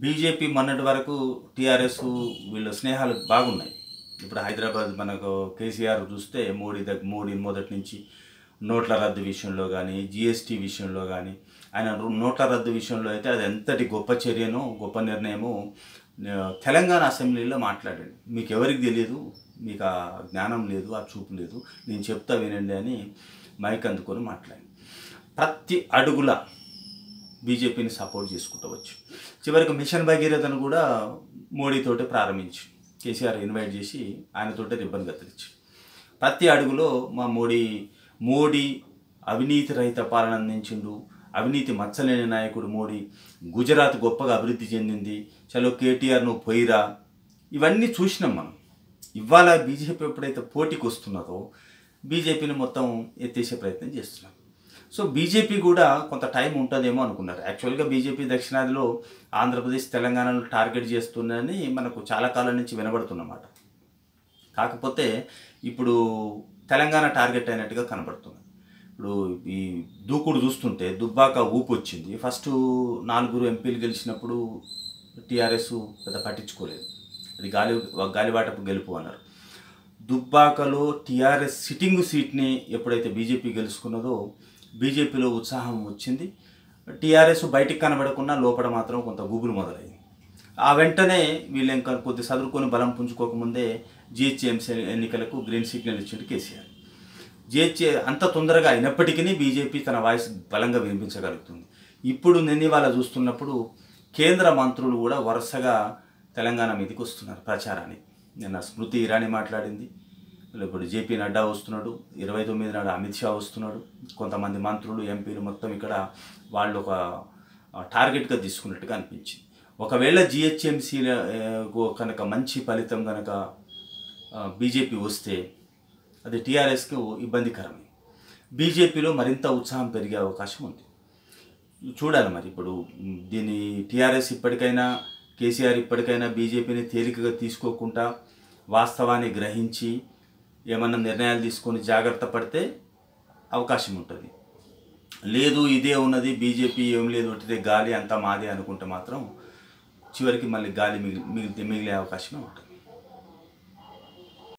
BJP మొన్నటి వరకు TRS వీళ్ళ స్నేహాలు బాగున్నాయి. ఇప్పుడు హైదరాబాద్ మనకు కేసీఆర్ చూస్తే మోడీ దగ్గర మోడీ మొదటి నుంచి నోట్ల రద్దు విషయంలో కానీ జిఎస్టీ విషయంలో కానీ ఆయన నోట్ల రద్దు విషయంలో అయితే అది ఎంతటి గొప్ప చర్యనో గొప్ప నిర్ణయమో తెలంగాణ అసెంబ్లీలో మాట్లాడండి. మీకు ఎవరికి తెలియదు మీకు ఆ జ్ఞానం లేదు ఆ చూపు లేదు. నేను చెప్తా వినండి అని మైక్ అందుకొని మాట్లాడి ప్రతి అడుగుల బీజేపీని సపోర్ట్ చేసుకుంటవచ్చు చివరికి మిషన్ భగీరథను కూడా మోడీతోటే ప్రారంభించి కేసీఆర్ ఇన్వైట్ చేసి ఆయనతోటే రిబ్బన్ కత్తిరించి. ప్రతి అడుగులో మా మోడీ మోడీ అవినీతి రహిత పాలన అందించిండు. అవినీతి మచ్చలేని నాయకుడు మోడీ. గుజరాత్ గొప్పగా అభివృద్ధి చెందింది. చలో కేటీఆర్ నువ్వు పోయిరా. ఇవన్నీ చూసినాం మనం. ఇవాళ బీజేపీ ఎప్పుడైతే పోటీకి వస్తున్నదో బీజేపీని మొత్తం ఎత్తేసే ప్రయత్నం చేస్తున్నాం. సో బీజేపీ కూడా కొంత టైం ఉంటుందేమో అనుకున్నారు. యాక్చువల్గా బీజేపీ దక్షిణాదిలో ఆంధ్రప్రదేశ్ తెలంగాణను టార్గెట్ చేస్తుందని మనకు చాలా కాలం నుంచి వినబడుతున్నమాట కాకపోతే ఇప్పుడు తెలంగాణ టార్గెట్ అయినట్టుగా కనబడుతుంది. ఇప్పుడు ఈ దూకుడు చూస్తుంటే దుబ్బాక ఊపు వచ్చింది ఫస్ట్ నాలుగురు ఎంపీలు గెలిచినప్పుడు టీఆర్ఎస్ పెద్ద పట్టించుకోలేదు. అది గాలి గాలిబాటపు గెలుపు అన్నారు. దుబ్బాకలో టీఆర్ఎస్ సిట్టింగ్ సీట్ని ఎప్పుడైతే బీజేపీ గెలుచుకున్నదో బీజేపీలో ఉత్సాహం వచ్చింది. టీఆర్ఎస్ బయటికి కనబడకుండా లోపల మాత్రం కొంత గుబులు మొదలైంది ఆ వెంటనే వీళ్ళు ఇంకా కొద్ది చదువుకొని బలం పుంజుకోకముందే జిహెచ్ఎంసీ ఎన్నికలకు గ్రీన్ సిగ్నల్ ఇచ్చిండు కేసీఆర్. జిహెచ్ఏ అంత తొందరగా అయినప్పటికీ బీజేపీ తన వాయిస్ బలంగా వినిపించగలుగుతుంది. ఇప్పుడు నిన్న ఇవాళ చూస్తున్నప్పుడు కేంద్ర మంత్రులు కూడా వరుసగా తెలంగాణ మీదకి వస్తున్నారు ప్రచారానికి. నిన్న స్మృతి ఇరానీ మాట్లాడింది. ఇప్పుడు జేపీ నడ్డా వస్తున్నాడు ఇరవై తొమ్మిది నాడు అమిత్ షా వస్తున్నాడు కొంతమంది మంత్రులు ఎంపీలు మొత్తం ఇక్కడ వాళ్ళు ఒక టార్గెట్గా తీసుకున్నట్టుగా అనిపించింది. ఒకవేళ జిహెచ్ఎంసీ కనుక మంచి ఫలితం కనుక బీజేపీ వస్తే అది టీఆర్ఎస్కి ఇబ్బందికరమే. బీజేపీలో మరింత ఉత్సాహం పెరిగే అవకాశం ఉంది. చూడాలి మరి ఇప్పుడు దీన్ని టీఆర్ఎస్ ఇప్పటికైనా కేసీఆర్ ఇప్పటికైనా బీజేపీని తేలికగా తీసుకోకుండా వాస్తవాన్ని గ్రహించి ఏమన్నా నిర్ణయాలు తీసుకొని జాగ్రత్త పడితే అవకాశం ఉంటుంది. లేదు ఇదే ఉన్నది బీజేపీ ఏం లేదు ఒకటిదే గాలి అంతా మాదే అనుకుంటే మాత్రం చివరికి మళ్ళీ గాలి మిగిలి మిగిలితే మిగిలే అవకాశమే ఉంటుంది.